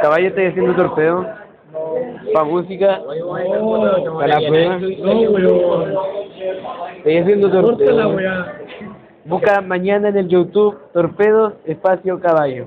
Caballo, estoy haciendo torpedo. Pa' música. Para la prueba. Estoy haciendo Corta Busca mañana en el YouTube Torpedos Espacio Caballo.